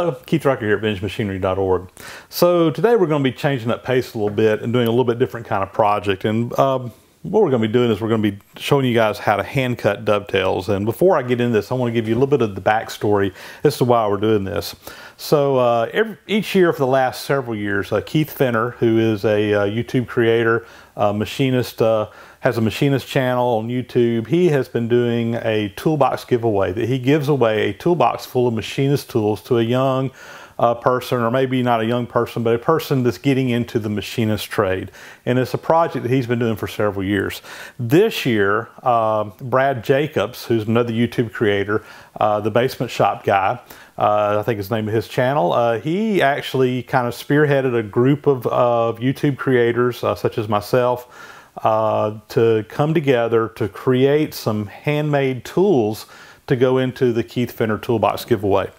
Hello, Keith Rucker here at VintageMachinery.org. So today we're going to be changing up pace a little bit and doing a little bit different kind of project. And um, what we're going to be doing is we're going to be showing you guys how to hand cut dovetails. And before I get into this, I want to give you a little bit of the backstory as to why we're doing this. So uh, every, each year for the last several years, uh, Keith Fenner, who is a uh, YouTube creator, machinist, uh, has a machinist channel on YouTube. He has been doing a toolbox giveaway that he gives away a toolbox full of machinist tools to a young uh, person, or maybe not a young person, but a person that's getting into the machinist trade. And it's a project that he's been doing for several years. This year, uh, Brad Jacobs, who's another YouTube creator, uh, the basement shop guy, uh, I think his name of his channel. Uh, he actually kind of spearheaded a group of, of YouTube creators, uh, such as myself, uh, to come together to create some handmade tools to go into the Keith Fenner Toolbox giveaway.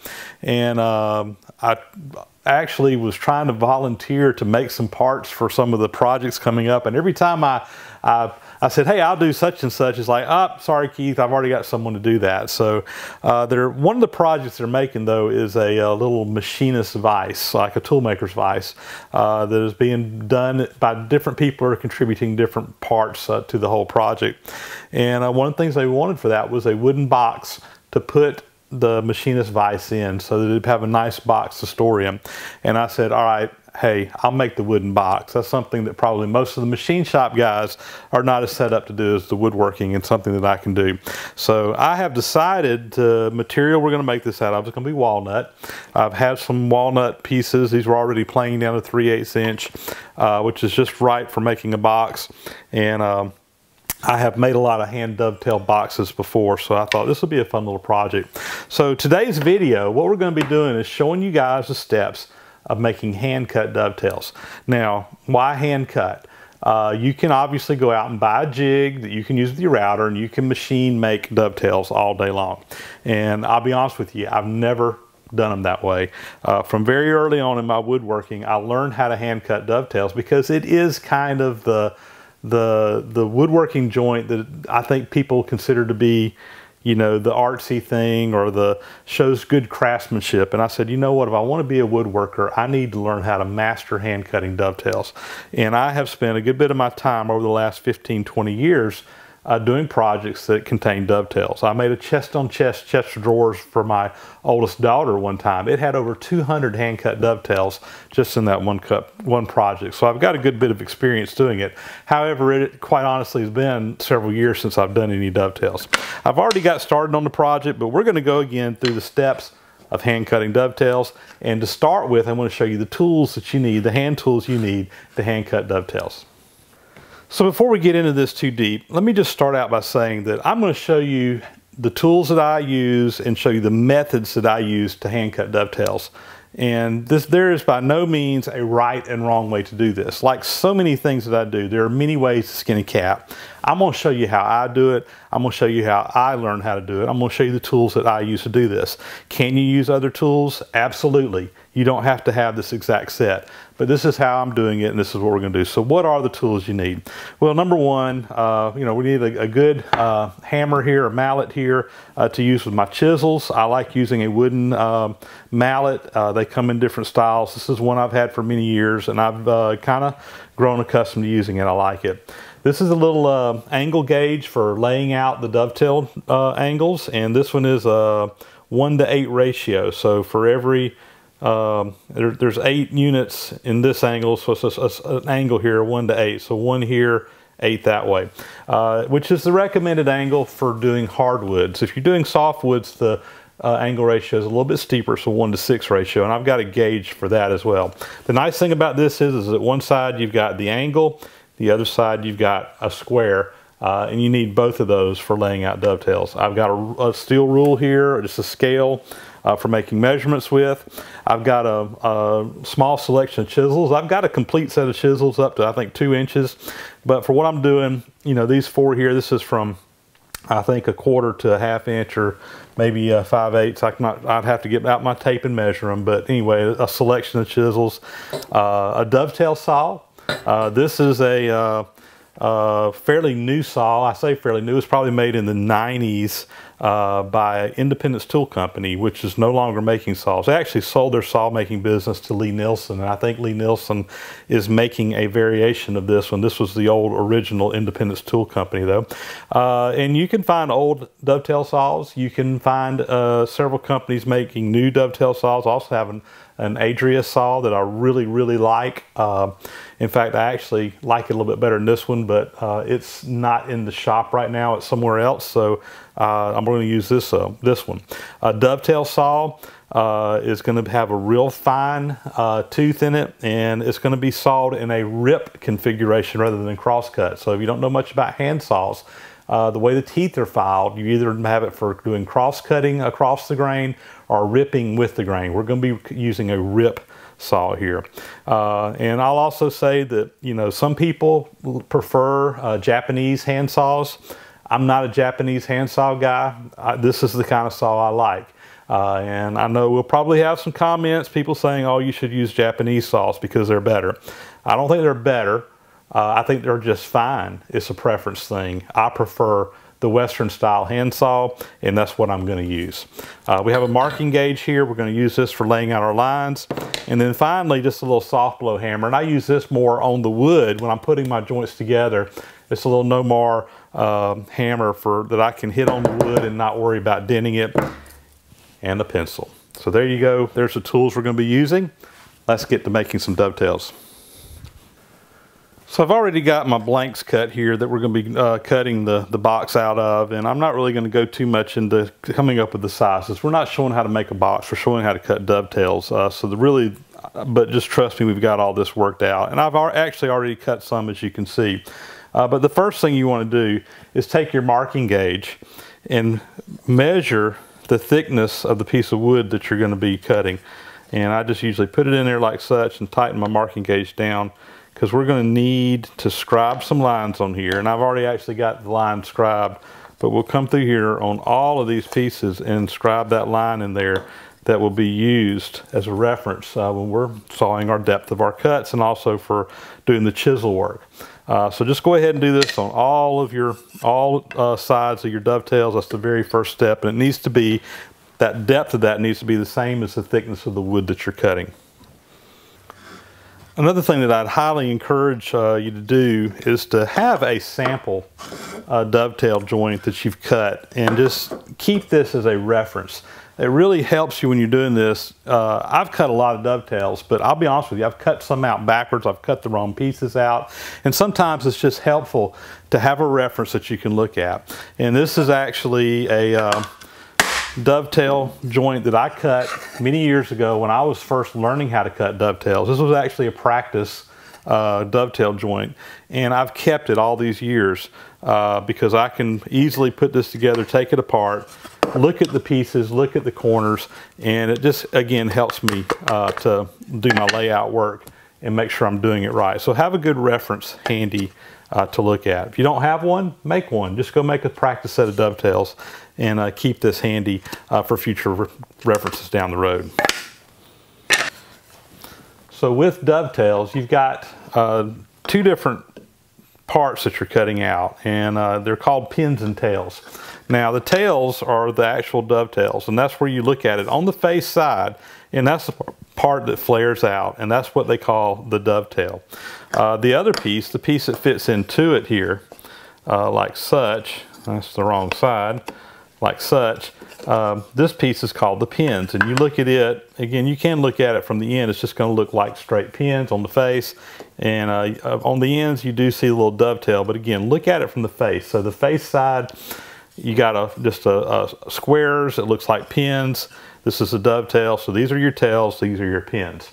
And um, I actually was trying to volunteer to make some parts for some of the projects coming up. And every time I, I, I said, hey, I'll do such and such, it's like, oh, sorry, Keith, I've already got someone to do that. So uh, they're, one of the projects they're making, though, is a, a little machinist vise, like a toolmaker's vise, uh, that is being done by different people who are contributing different parts uh, to the whole project. And uh, one of the things they wanted for that was a wooden box to put the machinist vise in so that it'd have a nice box to store in. And I said, all right, hey, I'll make the wooden box. That's something that probably most of the machine shop guys are not as set up to do as the woodworking and something that I can do. So I have decided the material we're gonna make this out of is gonna be walnut. I've had some walnut pieces. These were already planing down to 3 8 inch, uh, which is just right for making a box. And um, I have made a lot of hand dovetail boxes before, so I thought this would be a fun little project. So today's video, what we're going to be doing is showing you guys the steps of making hand cut dovetails. Now, why hand cut? Uh, you can obviously go out and buy a jig that you can use with your router and you can machine make dovetails all day long. And I'll be honest with you, I've never done them that way. Uh, from very early on in my woodworking, I learned how to hand cut dovetails because it is kind of the the the woodworking joint that I think people consider to be, you know, the artsy thing or the shows good craftsmanship. And I said, you know what, if I want to be a woodworker, I need to learn how to master hand cutting dovetails. And I have spent a good bit of my time over the last 15, 20 years uh, doing projects that contain dovetails. I made a chest on chest chest of drawers for my oldest daughter one time. It had over 200 hand cut dovetails just in that one cup, one project. So I've got a good bit of experience doing it. However, it quite honestly has been several years since I've done any dovetails. I've already got started on the project, but we're going to go again through the steps of hand cutting dovetails. And to start with, I'm going to show you the tools that you need, the hand tools you need to hand cut dovetails. So before we get into this too deep, let me just start out by saying that I'm going to show you the tools that I use and show you the methods that I use to hand cut dovetails. And this, there is by no means a right and wrong way to do this. Like so many things that I do, there are many ways to skin a cat. I'm going to show you how I do it. I'm going to show you how I learned how to do it. I'm going to show you the tools that I use to do this. Can you use other tools? Absolutely. You don't have to have this exact set, but this is how I'm doing it and this is what we're going to do. So what are the tools you need? Well, number one, uh, you know, we need a, a good uh, hammer here, a mallet here uh, to use with my chisels. I like using a wooden um, mallet. Uh, they come in different styles. This is one I've had for many years and I've uh, kind of grown accustomed to using it. I like it. This is a little uh, angle gauge for laying out the dovetail angles and this one is a 1 to 8 ratio. So for every um, there, there's eight units in this angle, so it's a, a, an angle here, one to eight. So one here, eight that way, uh, which is the recommended angle for doing hardwoods. If you're doing softwoods, the uh, angle ratio is a little bit steeper, so one to six ratio, and I've got a gauge for that as well. The nice thing about this is, is that one side you've got the angle, the other side you've got a square, uh, and you need both of those for laying out dovetails. I've got a, a steel rule here, just a scale uh, for making measurements with. I've got a, a, small selection of chisels. I've got a complete set of chisels up to I think two inches, but for what I'm doing, you know, these four here, this is from I think a quarter to a half inch or maybe uh, five eighths. I not, I'd have to get out my tape and measure them, but anyway, a selection of chisels, uh, a dovetail saw. Uh, this is a uh, fairly new saw. I say fairly new. It's probably made in the 90s uh, by Independence Tool Company, which is no longer making saws. They actually sold their saw making business to Lie-Nielsen, and I think Lie-Nielsen is making a variation of this one. This was the old original Independence Tool Company, though. Uh, and you can find old dovetail saws. You can find uh, several companies making new dovetail saws. Also have an, an Adria saw that I really, really like. Uh, in fact, I actually like it a little bit better than this one, but uh, it's not in the shop right now. It's somewhere else, so uh, I'm going to use this uh, this one. A dovetail saw uh, is going to have a real fine uh, tooth in it, and it's going to be sawed in a rip configuration rather than crosscut. So if you don't know much about hand saws, the way the teeth are filed, you either have it for doing cross cutting across the grain or ripping with the grain. We're going to be using a rip saw here. Uh, and I'll also say that, you know, some people prefer uh, Japanese hand saws. I'm not a Japanese hand saw guy. I, this is the kind of saw I like. Uh, and I know we'll probably have some comments, people saying, oh, you should use Japanese saws because they're better. I don't think they're better. Uh, I think they're just fine. It's a preference thing. I prefer the Western style handsaw, and that's what I'm gonna use. Uh, we have a marking gauge here. We're gonna use this for laying out our lines. And then finally, just a little soft blow hammer. And I use this more on the wood when I'm putting my joints together. It's a little Nomar uh, hammer for that I can hit on the wood and not worry about denting it, and a pencil. So there you go. There's the tools we're gonna be using. Let's get to making some dovetails. So I've already got my blanks cut here that we're going to be uh, cutting the, the box out of and I'm not really going to go too much into coming up with the sizes. We're not showing how to make a box, we're showing how to cut dovetails. Uh, so the really, but just trust me, we've got all this worked out. And I've actually already cut some as you can see. Uh, but the first thing you want to do is take your marking gauge and measure the thickness of the piece of wood that you're going to be cutting. And I just usually put it in there like such and tighten my marking gauge down because we're going to need to scribe some lines on here. And I've already actually got the line scribed, but we'll come through here on all of these pieces and scribe that line in there that will be used as a reference uh, when we're sawing our depth of our cuts and also for doing the chisel work. Uh, so just go ahead and do this on all of your, all uh, sides of your dovetails. That's the very first step. And it needs to be, that depth of that needs to be the same as the thickness of the wood that you're cutting. Another thing that I'd highly encourage uh, you to do is to have a sample uh, dovetail joint that you've cut and just keep this as a reference. It really helps you when you're doing this. Uh, I've cut a lot of dovetails, but I'll be honest with you, I've cut some out backwards, I've cut the wrong pieces out, and sometimes it's just helpful to have a reference that you can look at. And this is actually a uh, dovetail joint that I cut many years ago when I was first learning how to cut dovetails. This was actually a practice uh, dovetail joint and I've kept it all these years uh, because I can easily put this together, take it apart, look at the pieces, look at the corners, and it just again helps me uh, to do my layout work and make sure I'm doing it right. So have a good reference handy uh, to look at. If you don't have one, make one. Just go make a practice set of dovetails and uh, keep this handy uh, for future re references down the road. So with dovetails, you've got uh, two different parts that you're cutting out and uh, they're called pins and tails. Now the tails are the actual dovetails and that's where you look at it on the face side and that's the part that flares out and that's what they call the dovetail. Uh, the other piece, the piece that fits into it here uh, like such, that's the wrong side, like such. Um, this piece is called the pins and you look at it, again you can look at it from the end, it's just going to look like straight pins on the face and uh, uh, on the ends you do see a little dovetail but again look at it from the face. So the face side you got a, just a, a squares, it looks like pins. This is a dovetail, so these are your tails, these are your pins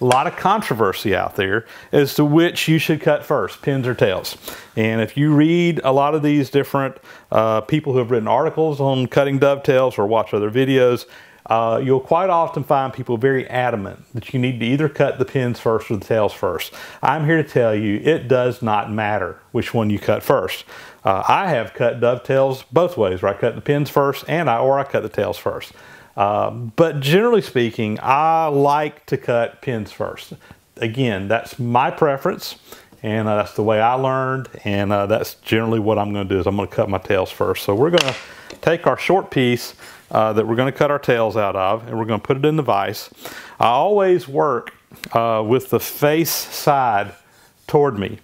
a lot of controversy out there as to which you should cut first, pins or tails. And if you read a lot of these different uh, people who have written articles on cutting dovetails or watch other videos, uh, you'll quite often find people very adamant that you need to either cut the pins first or the tails first. I'm here to tell you it does not matter which one you cut first. Uh, I have cut dovetails both ways, where I cut the pins first and I or I cut the tails first. Uh, but generally speaking, I like to cut pins first. Again, that's my preference. And uh, that's the way I learned. And uh, that's generally what I'm gonna do is I'm gonna cut my tails first. So we're gonna take our short piece uh, that we're gonna cut our tails out of and we're gonna put it in the vise. I always work uh, with the face side toward me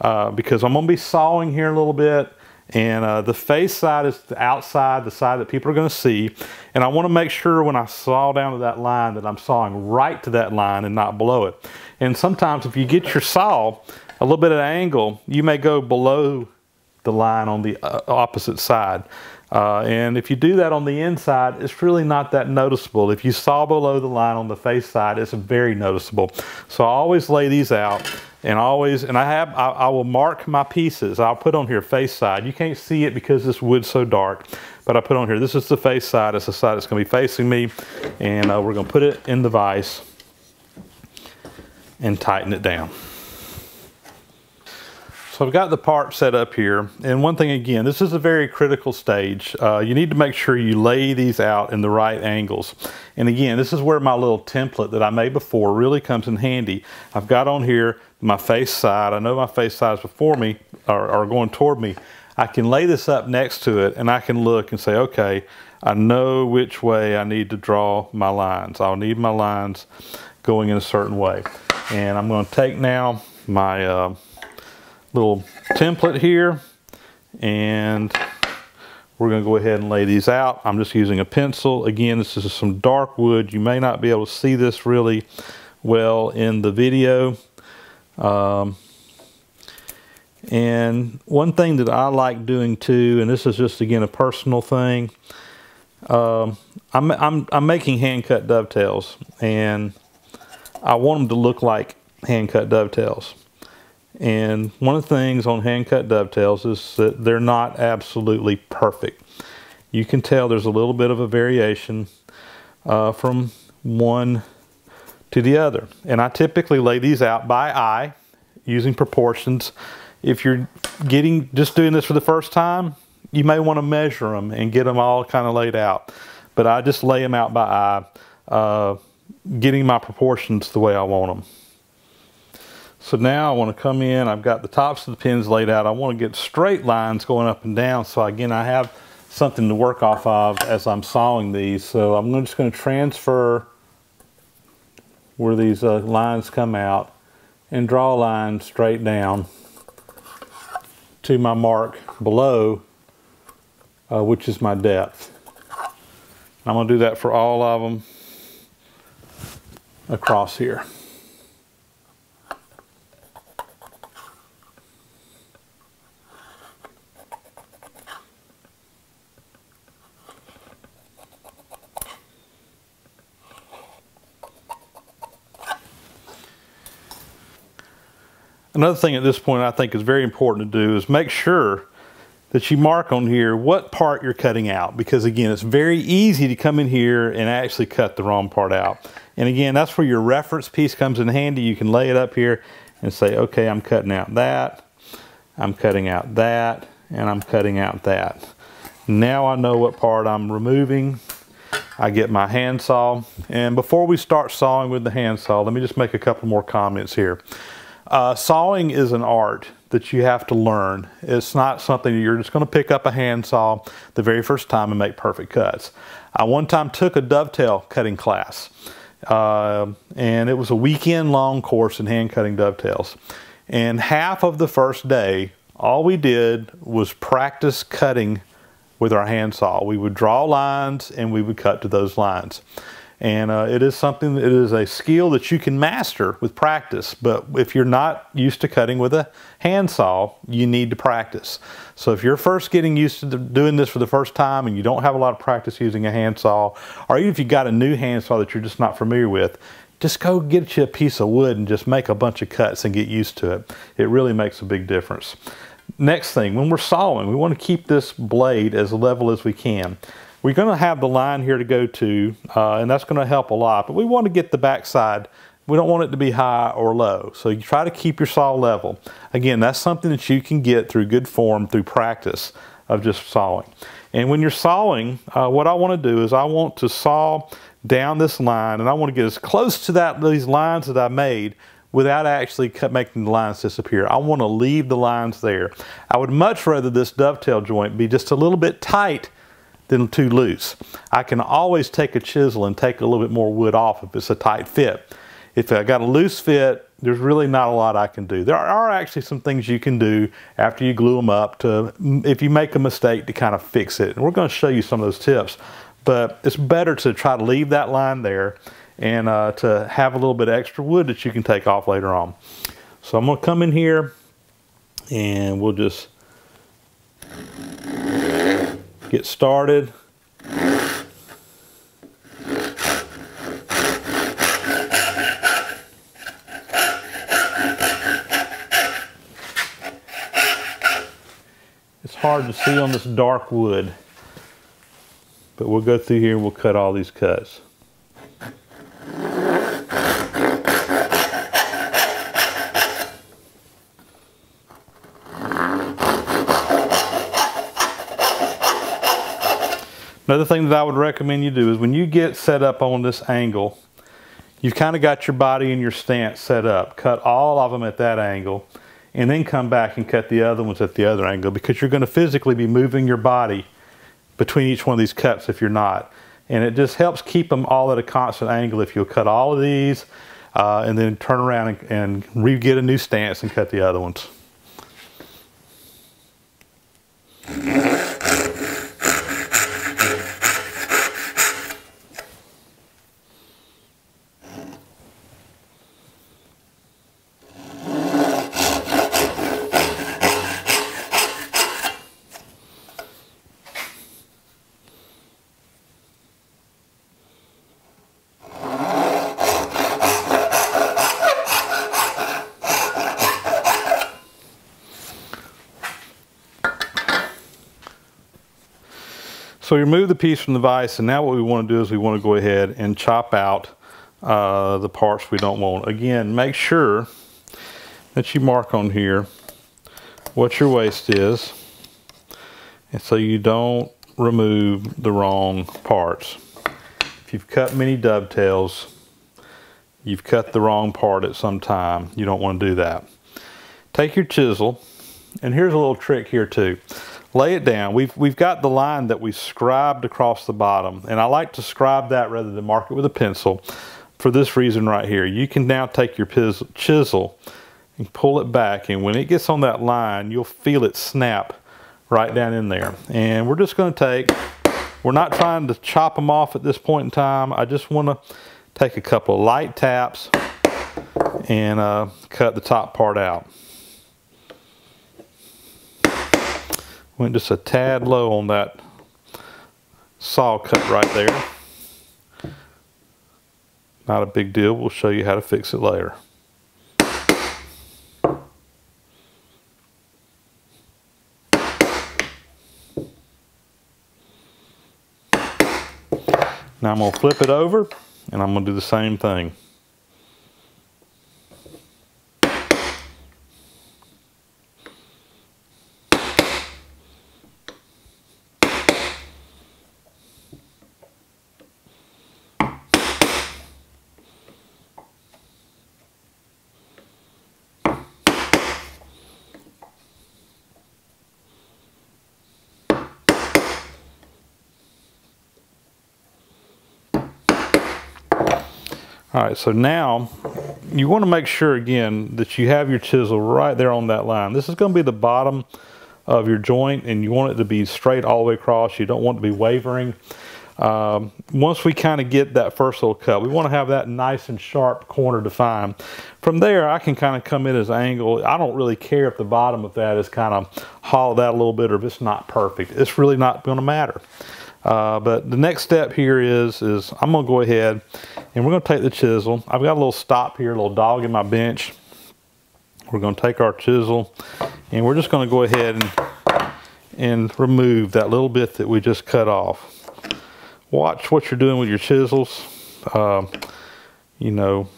uh, because I'm gonna be sawing here a little bit and uh, the face side is the outside, the side that people are gonna see. And I wanna make sure when I saw down to that line that I'm sawing right to that line and not below it. And sometimes if you get your saw a little bit at an angle, you may go below the line on the uh, opposite side. Uh, and if you do that on the inside, it's really not that noticeable. If you saw below the line on the face side, it's very noticeable. So I always lay these out and always, and I have, I, I, will mark my pieces. I'll put on here face side. You can't see it because this wood's so dark, but I put on here, this is the face side. It's the side that's gonna be facing me. And uh, we're gonna put it in the vise and tighten it down. So I've got the part set up here. And one thing again, this is a very critical stage. Uh, you need to make sure you lay these out in the right angles. And again, this is where my little template that I made before really comes in handy. I've got on here my face side. I know my face sides before me are, are going toward me. I can lay this up next to it and I can look and say, okay, I know which way I need to draw my lines. I'll need my lines going in a certain way. And I'm going to take now my uh, little template here and we're going to go ahead and lay these out. I'm just using a pencil. Again, this is some dark wood. You may not be able to see this really well in the video. Um, and one thing that I like doing too, and this is just again a personal thing, um, I'm, I'm, I'm making hand cut dovetails and I want them to look like hand cut dovetails. And one of the things on hand cut dovetails is that they're not absolutely perfect. You can tell there's a little bit of a variation uh, from one to the other. And I typically lay these out by eye using proportions. If you're getting just doing this for the first time, you may want to measure them and get them all kind of laid out. But I just lay them out by eye, uh, getting my proportions the way I want them. So now I want to come in, I've got the tops of the pins laid out. I want to get straight lines going up and down. So again, I have something to work off of as I'm sawing these. So I'm just going to transfer where these uh, lines come out and draw a line straight down to my mark below, uh, which is my depth. I'm going to do that for all of them across here. Another thing at this point I think is very important to do is make sure that you mark on here what part you're cutting out. Because again it's very easy to come in here and actually cut the wrong part out. And again that's where your reference piece comes in handy. You can lay it up here and say okay I'm cutting out that I'm cutting out that and I'm cutting out that. Now I know what part I'm removing. I get my handsaw. And before we start sawing with the handsaw let me just make a couple more comments here uh, sawing is an art that you have to learn. It's not something you're just going to pick up a handsaw the very first time and make perfect cuts. I one time took a dovetail cutting class, uh, and it was a weekend long course in hand cutting dovetails. And half of the first day, all we did was practice cutting with our handsaw. We would draw lines and we would cut to those lines. And uh, it is something, it is a skill that you can master with practice. But if you're not used to cutting with a handsaw, you need to practice. So if you're first getting used to doing this for the first time and you don't have a lot of practice using a handsaw, or even if you got a new handsaw that you're just not familiar with, just go get you a piece of wood and just make a bunch of cuts and get used to it. It really makes a big difference. Next thing, when we're sawing, we want to keep this blade as level as we can. We're going to have the line here to go to, uh, and that's going to help a lot, but we want to get the backside. We don't want it to be high or low. So you try to keep your saw level. Again, that's something that you can get through good form, through practice of just sawing. And when you're sawing, uh, what I want to do is I want to saw down this line and I want to get as close to that these lines that I made without actually cut, making the lines disappear. I want to leave the lines there. I would much rather this dovetail joint be just a little bit tight than too loose. I can always take a chisel and take a little bit more wood off if it's a tight fit. If I got a loose fit, there's really not a lot I can do. There are actually some things you can do after you glue them up to, if you make a mistake, to kind of fix it. And we're going to show you some of those tips. But it's better to try to leave that line there and uh, to have a little bit extra wood that you can take off later on. So I'm going to come in here and we'll just get started. It's hard to see on this dark wood, but we'll go through here and we'll cut all these cuts. Another thing that I would recommend you do is when you get set up on this angle, you've kind of got your body and your stance set up. Cut all of them at that angle and then come back and cut the other ones at the other angle because you're going to physically be moving your body between each one of these cuts if you're not. And it just helps keep them all at a constant angle if you'll cut all of these uh, and then turn around and, and re-get a new stance and cut the other ones. So we remove the piece from the vise and now what we want to do is we want to go ahead and chop out uh, the parts we don't want. Again, make sure that you mark on here what your waste is and so you don't remove the wrong parts. If you've cut many dovetails, you've cut the wrong part at some time. You don't want to do that. Take your chisel, and here's a little trick here too lay it down. We've, we've got the line that we scribed across the bottom, and I like to scribe that rather than mark it with a pencil for this reason right here. You can now take your chisel and pull it back, and when it gets on that line, you'll feel it snap right down in there. And we're just going to take, we're not trying to chop them off at this point in time. I just want to take a couple of light taps and uh, cut the top part out. Went just a tad low on that saw cut right there. Not a big deal. We'll show you how to fix it later. Now I'm going to flip it over and I'm going to do the same thing. All right, so now you want to make sure again that you have your chisel right there on that line. This is going to be the bottom of your joint and you want it to be straight all the way across. You don't want it to be wavering. Um, once we kind of get that first little cut, we want to have that nice and sharp corner defined. From there, I can kind of come in as an angle. I don't really care if the bottom of that is kind of hollowed out a little bit or if it's not perfect. It's really not going to matter. Uh, but the next step here is, is I'm gonna go ahead and we're gonna take the chisel. I've got a little stop here, a little dog in my bench. We're gonna take our chisel and we're just gonna go ahead and, and remove that little bit that we just cut off. Watch what you're doing with your chisels. Uh, you know,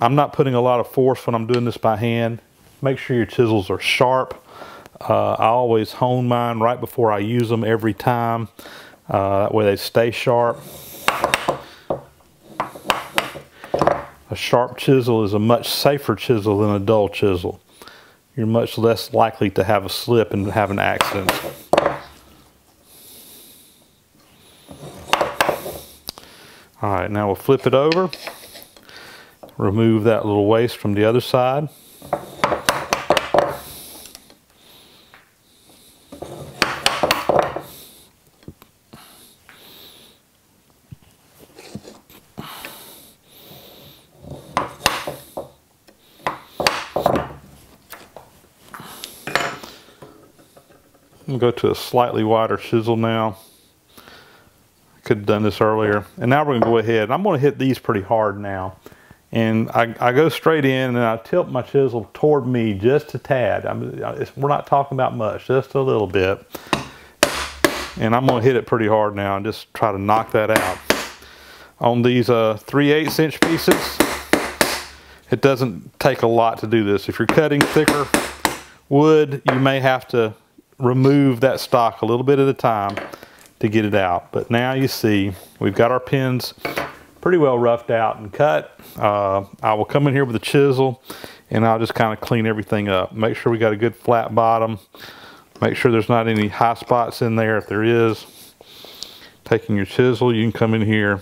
I'm not putting a lot of force when I'm doing this by hand. Make sure your chisels are sharp. Uh, I always hone mine right before I use them every time. Uh, that way they stay sharp. A sharp chisel is a much safer chisel than a dull chisel. You're much less likely to have a slip and have an accident. All right, now we'll flip it over. Remove that little waste from the other side. Go to a slightly wider chisel now. Could have done this earlier. And now we're going to go ahead. I'm going to hit these pretty hard now. And I, I go straight in and I tilt my chisel toward me just a tad. I'm, we're not talking about much, just a little bit. And I'm going to hit it pretty hard now and just try to knock that out. On these uh, 3 8 inch pieces, it doesn't take a lot to do this. If you're cutting thicker wood, you may have to remove that stock a little bit at a time to get it out. But now you see we've got our pins pretty well roughed out and cut. Uh, I will come in here with a chisel and I'll just kind of clean everything up. Make sure we got a good flat bottom. Make sure there's not any high spots in there. If there is, taking your chisel, you can come in here,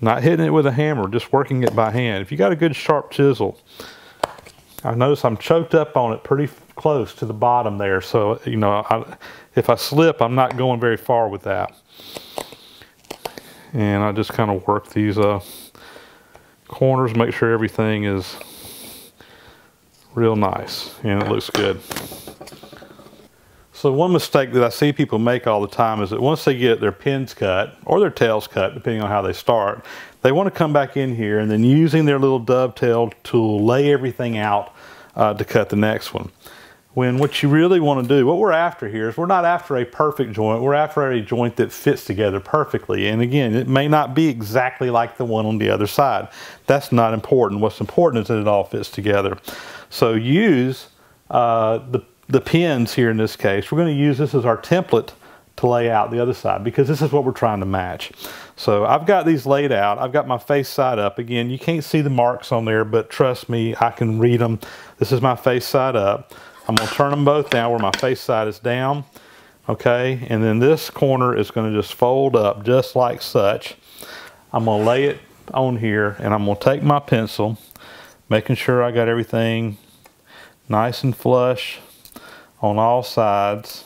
not hitting it with a hammer, just working it by hand. If you got a good sharp chisel, I notice I'm choked up on it pretty close to the bottom there. So, you know, I, if I slip, I'm not going very far with that. And I just kind of work these uh, corners, make sure everything is real nice and it looks good. So one mistake that I see people make all the time is that once they get their pins cut or their tails cut, depending on how they start, they want to come back in here and then using their little dovetail tool, lay everything out uh, to cut the next one. When what you really want to do, what we're after here is we're not after a perfect joint, we're after a joint that fits together perfectly. And again, it may not be exactly like the one on the other side. That's not important. What's important is that it all fits together. So use uh, the, the pins here in this case. We're going to use this as our template to lay out the other side because this is what we're trying to match. So I've got these laid out. I've got my face side up. Again, you can't see the marks on there, but trust me, I can read them. This is my face side up. I'm going to turn them both down where my face side is down. Okay, and then this corner is going to just fold up just like such. I'm going to lay it on here and I'm going to take my pencil, making sure I got everything nice and flush on all sides.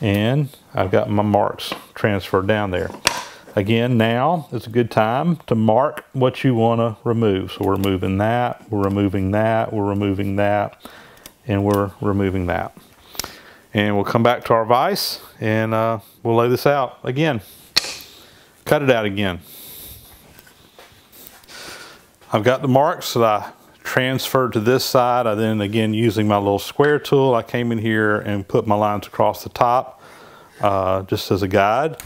And I've got my marks transferred down there. Again, now is a good time to mark what you want to remove. So we're removing that, we're removing that, we're removing that, and we're removing that. And we'll come back to our vise and uh, we'll lay this out again. Cut it out again. I've got the marks that I transferred to this side. I then again using my little square tool, I came in here and put my lines across the top uh, just as a guide.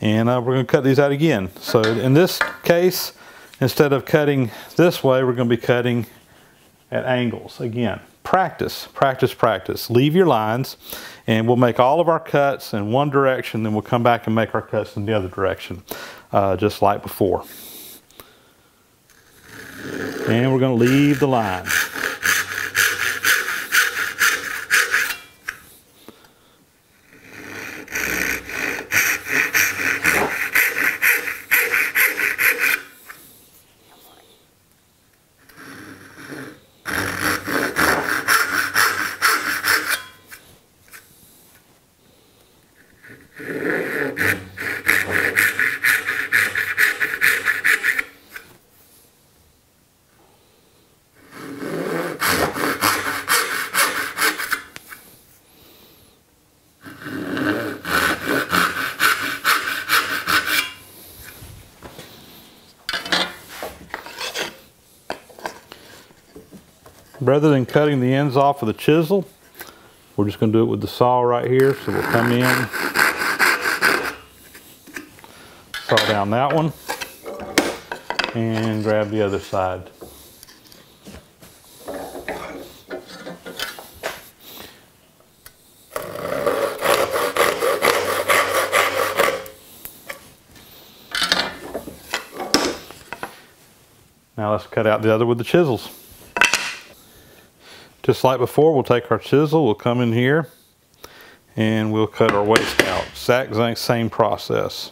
And uh, we're going to cut these out again. So in this case, instead of cutting this way, we're going to be cutting at angles. Again, practice, practice, practice. Leave your lines and we'll make all of our cuts in one direction, then we'll come back and make our cuts in the other direction, uh, just like before. And we're going to leave the line. rather than cutting the ends off with a chisel, we're just going to do it with the saw right here. So we'll come in, saw down that one, and grab the other side. Now let's cut out the other with the chisels. Just like before, we'll take our chisel, we'll come in here, and we'll cut our waste out. Exact same process.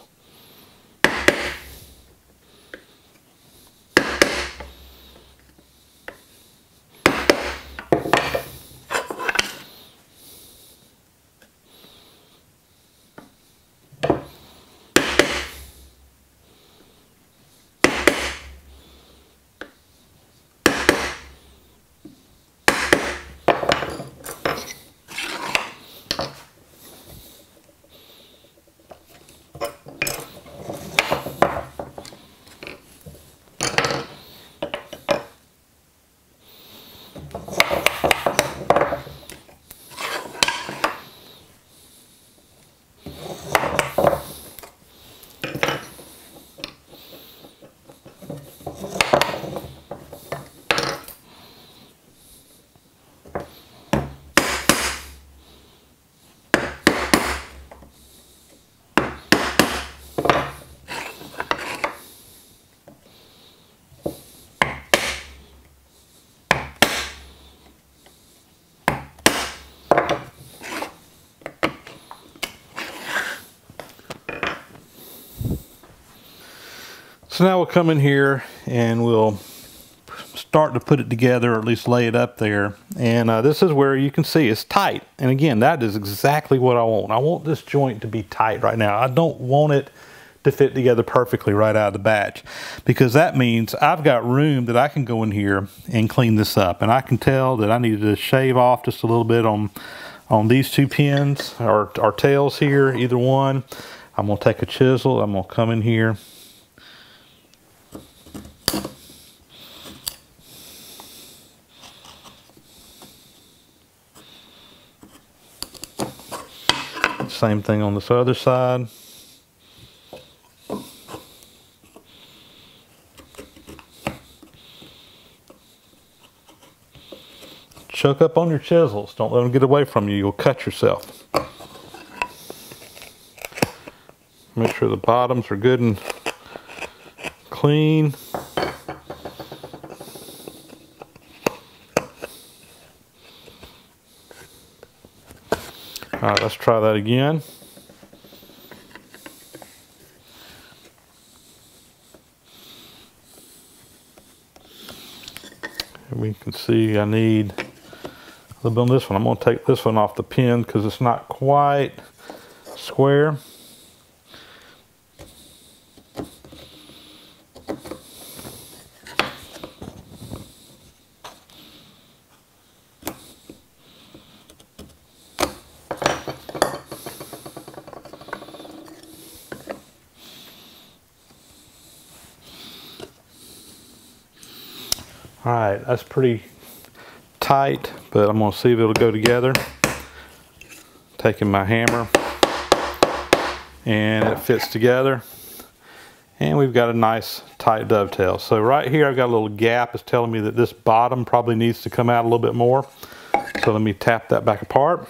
So now we'll come in here and we'll start to put it together or at least lay it up there. And uh, this is where you can see it's tight. And again, that is exactly what I want. I want this joint to be tight right now. I don't want it to fit together perfectly right out of the batch because that means I've got room that I can go in here and clean this up. And I can tell that I needed to shave off just a little bit on on these two pins or, or tails here, either one. I'm gonna take a chisel, I'm gonna come in here Same thing on this other side. Choke up on your chisels. Don't let them get away from you. You'll cut yourself. Make sure the bottoms are good and clean. All right, let's try that again. we can see I need a little bit on this one. I'm going to take this one off the pin because it's not quite square. All right, that's pretty tight, but I'm gonna see if it'll go together. Taking my hammer and it fits together. And we've got a nice tight dovetail. So right here I've got a little gap. It's telling me that this bottom probably needs to come out a little bit more. So let me tap that back apart.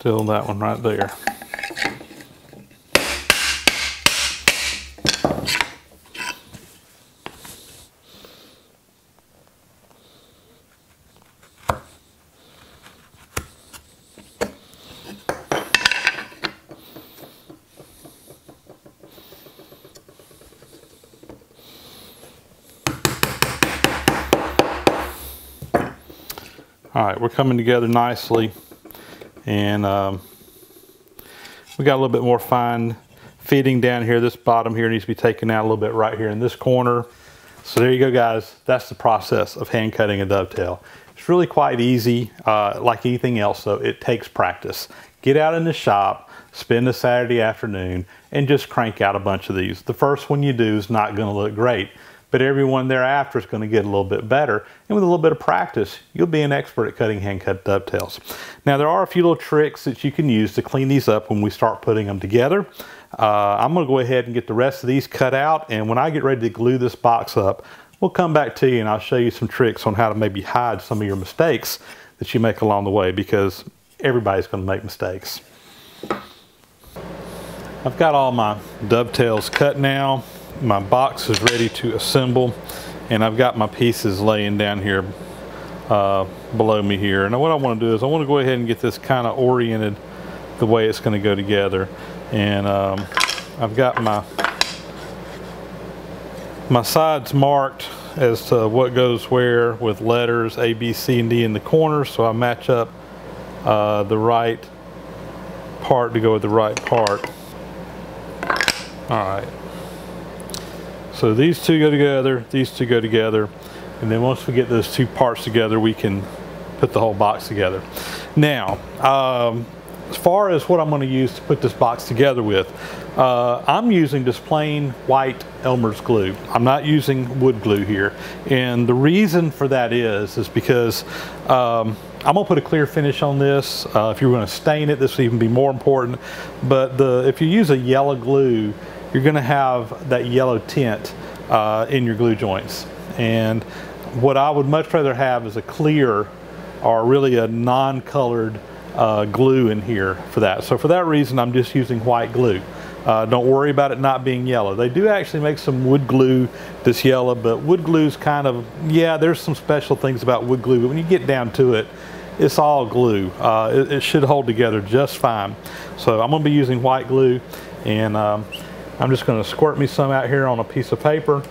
Still that one right there. All right, we're coming together nicely and um, we got a little bit more fine feeding down here. This bottom here needs to be taken out a little bit right here in this corner. So there you go, guys. That's the process of hand cutting a dovetail. It's really quite easy, uh, like anything else, though. It takes practice. get out in the shop, spend a Saturday afternoon, and just crank out a bunch of these. The first one you do is not going to look great, but everyone thereafter is going to get a little bit better. And with a little bit of practice, you'll be an expert at cutting hand cut dovetails. Now, there are a few little tricks that you can use to clean these up when we start putting them together. Uh, I'm going to go ahead and get the rest of these cut out, and when I get ready to glue this box up, we'll come back to you and I'll show you some tricks on how to maybe hide some of your mistakes that you make along the way because everybody's going to make mistakes. I've got all my dovetails cut now. My box is ready to assemble and I've got my pieces laying down here uh, below me here. And what I want to do is I want to go ahead and get this kind of oriented the way it's going to go together. And um, I've got my my sides marked as to what goes where with letters A, B, C, and D in the corners so I match up uh, the right part to go with the right part. All right. So these two go together, these two go together, and then once we get those two parts together, we can put the whole box together. Now, um, as far as what I'm going to use to put this box together with, uh, I'm using just plain white Elmer's glue. I'm not using wood glue here. And the reason for that is, is because um, I'm gonna put a clear finish on this. Uh, if you're gonna stain it, this will even be more important. But the, if you use a yellow glue, you're gonna have that yellow tint uh, in your glue joints. And what I would much rather have is a clear or really a non-colored uh, glue in here for that. So for that reason, I'm just using white glue. Uh, don't worry about it not being yellow. They do actually make some wood glue that's yellow, but wood glue's kind of, yeah, there's some special things about wood glue, but when you get down to it, it's all glue. Uh, it, it, should hold together just fine. So I'm gonna be using white glue and um, I'm just gonna squirt me some out here on a piece of paper.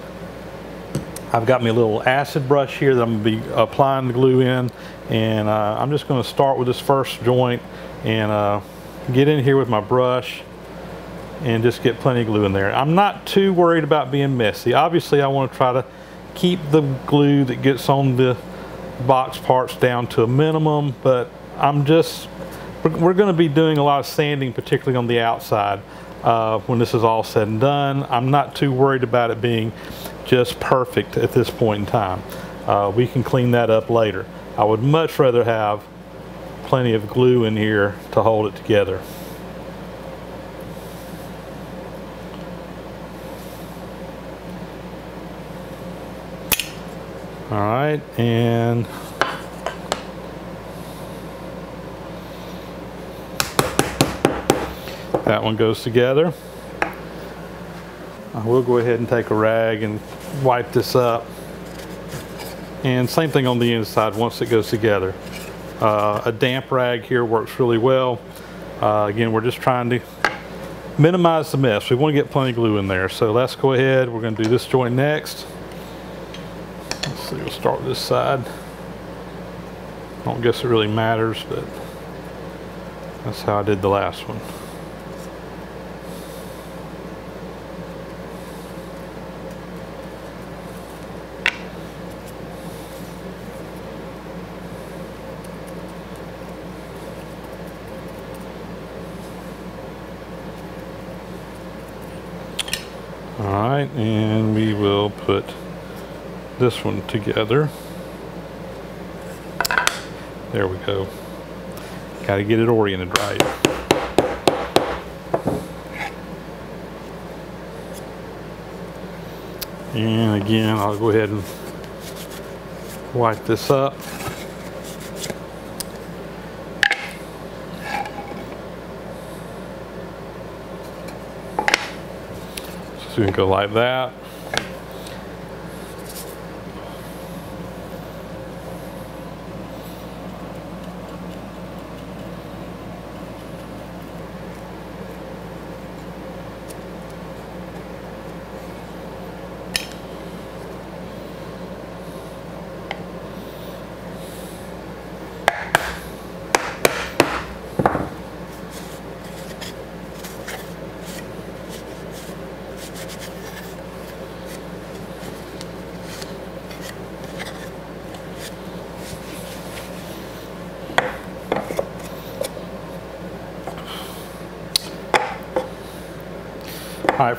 I've got me a little acid brush here that I'm gonna be applying the glue in and uh, I'm just gonna start with this first joint and uh, get in here with my brush and just get plenty of glue in there. I'm not too worried about being messy. Obviously I want to try to keep the glue that gets on the box parts down to a minimum, but I'm just, we're going to be doing a lot of sanding, particularly on the outside uh, when this is all said and done. I'm not too worried about it being just perfect at this point in time. Uh, we can clean that up later. I would much rather have plenty of glue in here to hold it together. All right, and that one goes together. I will go ahead and take a rag and wipe this up. And same thing on the inside once it goes together. Uh, a damp rag here works really well. Uh, again, we're just trying to minimize the mess. We want to get plenty of glue in there. So let's go ahead. We're going to do this joint next. So we'll start this side. I don't guess it really matters, but that's how I did the last one. All right, and we will put this one together. There we go. Got to get it oriented right. And again, I'll go ahead and wipe this up. You can go like that.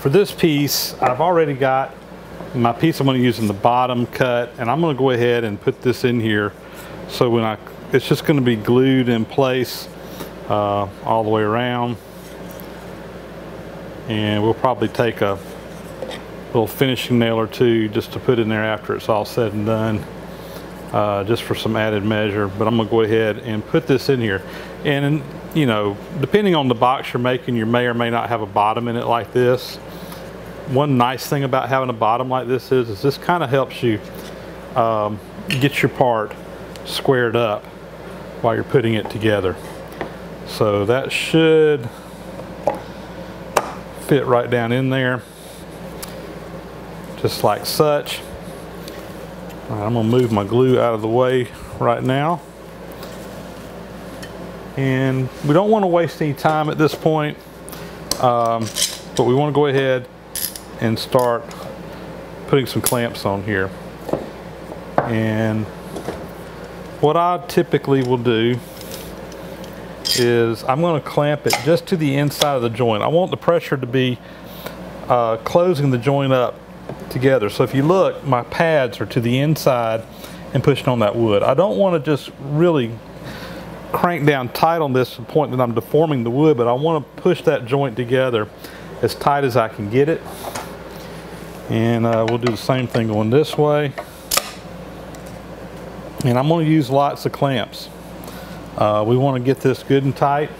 For this piece, I've already got my piece I'm to use in the bottom cut, and I'm going to go ahead and put this in here. So when I, it's just going to be glued in place uh, all the way around. And we'll probably take a little finishing nail or two just to put in there after it's all said and done. Uh, just for some added measure, but I'm gonna go ahead and put this in here. And you know, depending on the box you're making, you may or may not have a bottom in it like this. One nice thing about having a bottom like this is, is this kind of helps you um, get your part squared up while you're putting it together. So that should fit right down in there, just like such. Right, I'm gonna move my glue out of the way right now. And we don't want to waste any time at this point, um, but we want to go ahead and start putting some clamps on here. And what I typically will do is I'm going to clamp it just to the inside of the joint. I want the pressure to be uh, closing the joint up together. So if you look, my pads are to the inside and pushing on that wood. I don't want to just really crank down tight on this to the point that I'm deforming the wood, but I want to push that joint together as tight as I can get it. And uh, we'll do the same thing going this way. And I'm going to use lots of clamps. Uh, we want to get this good and tight.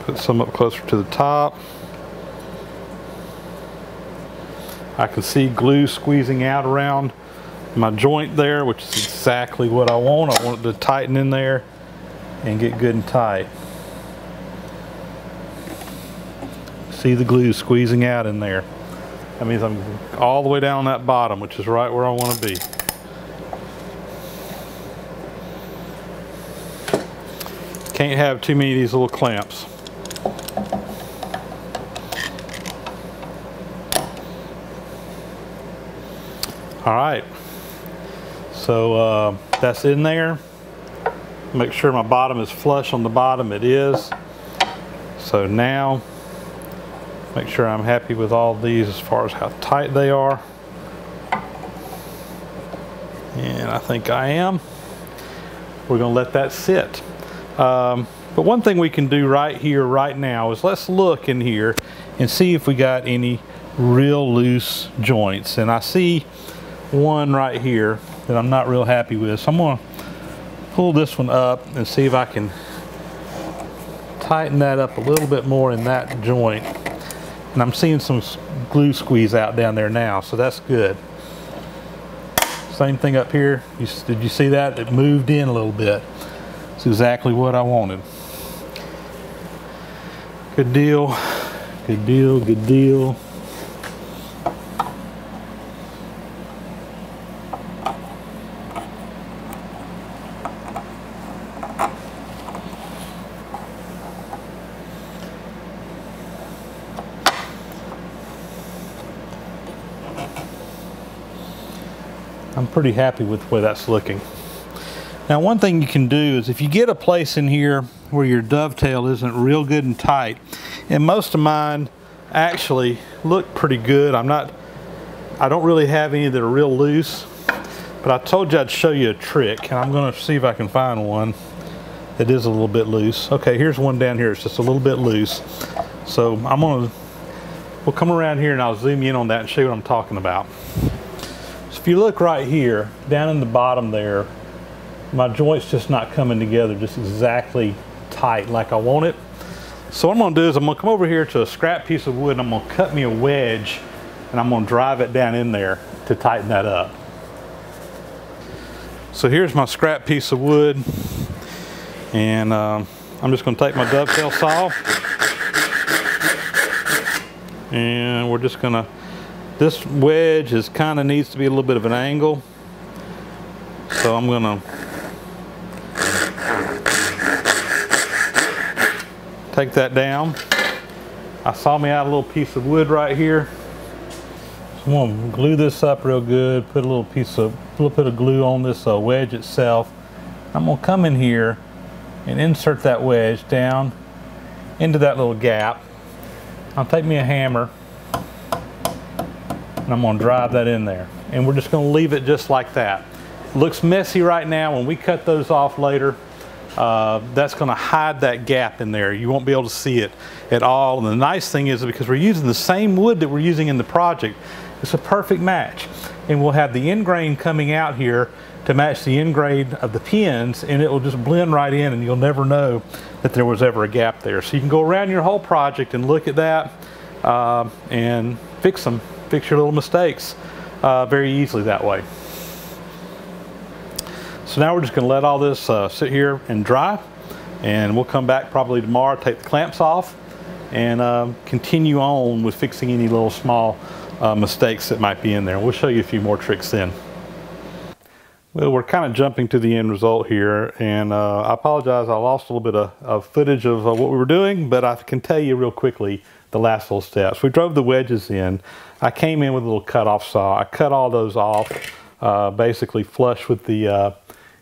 Put some up closer to the top. I can see glue squeezing out around my joint there, which is exactly what I want. I want it to tighten in there and get good and tight. See the glue squeezing out in there. That means I'm all the way down that bottom, which is right where I want to be. Can't have too many of these little clamps. All right, so uh, that's in there. Make sure my bottom is flush on the bottom, it is. So now, make sure I'm happy with all these as far as how tight they are. And I think I am. We're gonna let that sit. Um, but one thing we can do right here, right now, is let's look in here and see if we got any real loose joints. And I see one right here that I'm not real happy with. So I'm gonna pull this one up and see if I can tighten that up a little bit more in that joint. And I'm seeing some glue squeeze out down there now, so that's good. Same thing up here. You, did you see that? It moved in a little bit. It's exactly what I wanted. Good deal, good deal, good deal. Pretty happy with the way that's looking. Now one thing you can do is if you get a place in here where your dovetail isn't real good and tight, and most of mine actually look pretty good. I'm not, I don't really have any that are real loose, but I told you I'd show you a trick and I'm gonna see if I can find one that is a little bit loose. Okay, here's one down here, it's just a little bit loose. So I'm gonna, we'll come around here and I'll zoom in on that and show you what I'm talking about. If you look right here, down in the bottom there, my joint's just not coming together just exactly tight like I want it. So what I'm gonna do is I'm gonna come over here to a scrap piece of wood and I'm gonna cut me a wedge and I'm gonna drive it down in there to tighten that up. So here's my scrap piece of wood and um, I'm just gonna take my dovetail saw and we're just gonna, this wedge is kind of needs to be a little bit of an angle. So I'm gonna take that down. I saw me out a little piece of wood right here. So I'm to glue this up real good, put a little piece of, a little bit of glue on this uh, wedge itself. I'm to come in here and insert that wedge down into that little gap. I'll take me a hammer and I'm going to drive that in there. And we're just going to leave it just like that. Looks messy right now. When we cut those off later, uh, that's going to hide that gap in there. You won't be able to see it at all. And the nice thing is because we're using the same wood that we're using in the project, it's a perfect match. And we'll have the end grain coming out here to match the end grain of the pins and it will just blend right in and you'll never know that there was ever a gap there. So you can go around your whole project and look at that uh, and fix them, fix your little mistakes uh, very easily that way. So now we're just going to let all this uh, sit here and dry and we'll come back probably tomorrow, take the clamps off and um, continue on with fixing any little small uh, mistakes that might be in there. We'll show you a few more tricks then. Well, we're kind of jumping to the end result here, and uh, I apologize. I lost a little bit of, of footage of uh, what we were doing, but I can tell you real quickly the last little steps. We drove the wedges in. I came in with a little cut-off saw. I cut all those off, uh, basically flush with the uh,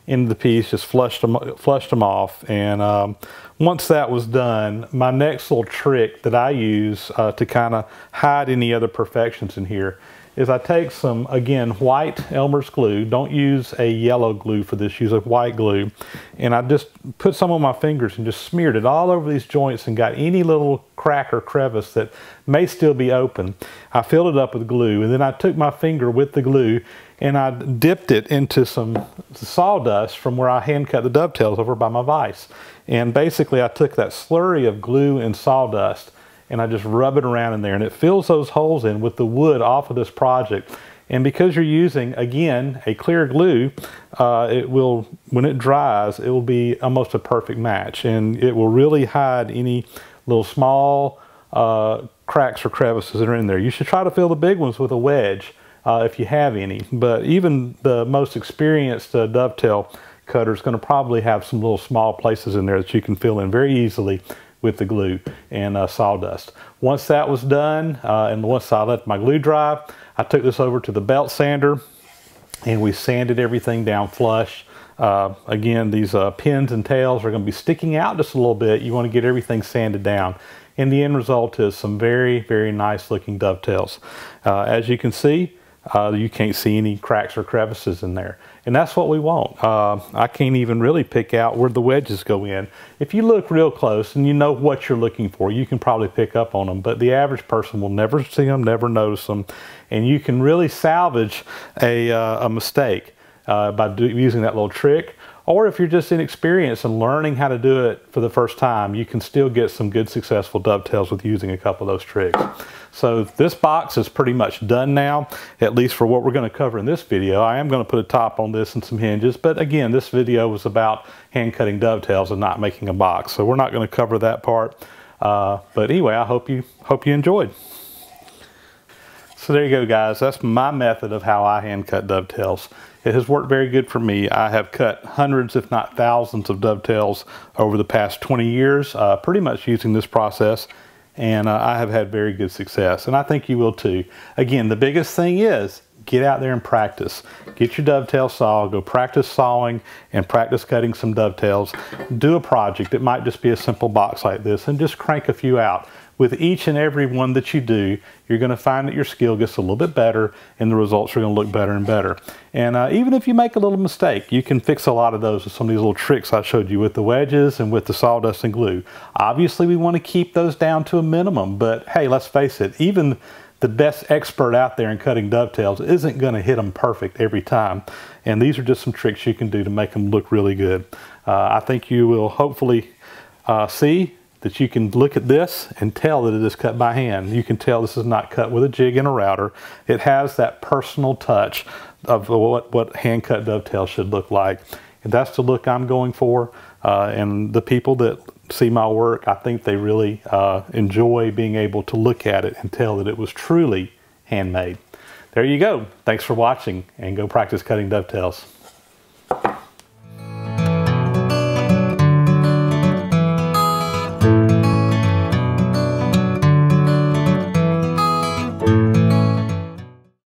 end of the piece, just flushed them, flushed them off. And um, once that was done, my next little trick that I use uh, to kind of hide any other perfections in here is I take some, again, white Elmer's glue. Don't use a yellow glue for this, use a white glue. And I just put some on my fingers and just smeared it all over these joints and got any little crack or crevice that may still be open. I filled it up with glue and then I took my finger with the glue and I dipped it into some sawdust from where I hand cut the dovetails over by my vise. And basically I took that slurry of glue and sawdust and I just rub it around in there and it fills those holes in with the wood off of this project. And because you're using, again, a clear glue, uh, it will, when it dries, it will be almost a perfect match. And it will really hide any little small uh, cracks or crevices that are in there. You should try to fill the big ones with a wedge uh, if you have any. But even the most experienced uh, dovetail cutter is going to probably have some little small places in there that you can fill in very easily with the glue and uh, sawdust. Once that was done, uh, and once I let my glue dry, I took this over to the belt sander and we sanded everything down flush. Uh, again, these uh, pins and tails are going to be sticking out just a little bit. You want to get everything sanded down. And the end result is some very, very nice looking dovetails. Uh, as you can see, uh, you can't see any cracks or crevices in there. And that's what we want. Uh, I can't even really pick out where the wedges go in. If you look real close and you know what you're looking for, you can probably pick up on them. But the average person will never see them, never notice them. And you can really salvage a, uh, a mistake uh, by do, using that little trick. Or if you're just inexperienced and learning how to do it for the first time, you can still get some good successful dovetails with using a couple of those tricks. So this box is pretty much done now, at least for what we're going to cover in this video. I am going to put a top on this and some hinges, but again, this video was about hand cutting dovetails and not making a box. So we're not going to cover that part. Uh, but anyway, I hope you hope you enjoyed. So there you go, guys. That's my method of how I hand cut dovetails. It has worked very good for me. I have cut hundreds, if not thousands, of dovetails over the past 20 years, uh, pretty much using this process and uh, I have had very good success, and I think you will too. Again, the biggest thing is get out there and practice. Get your dovetail saw, go practice sawing and practice cutting some dovetails. Do a project. It might just be a simple box like this and just crank a few out with each and every one that you do, you're going to find that your skill gets a little bit better and the results are going to look better and better. And uh, even if you make a little mistake, you can fix a lot of those with some of these little tricks I showed you with the wedges and with the sawdust and glue. Obviously, we want to keep those down to a minimum, but hey, let's face it, even the best expert out there in cutting dovetails isn't going to hit them perfect every time. And these are just some tricks you can do to make them look really good. Uh, I think you will hopefully uh, see that you can look at this and tell that it is cut by hand. You can tell this is not cut with a jig and a router. It has that personal touch of what, what hand cut dovetail should look like. And that's the look I'm going for. Uh, and the people that see my work, I think they really uh, enjoy being able to look at it and tell that it was truly handmade. There you go. Thanks for watching and go practice cutting dovetails.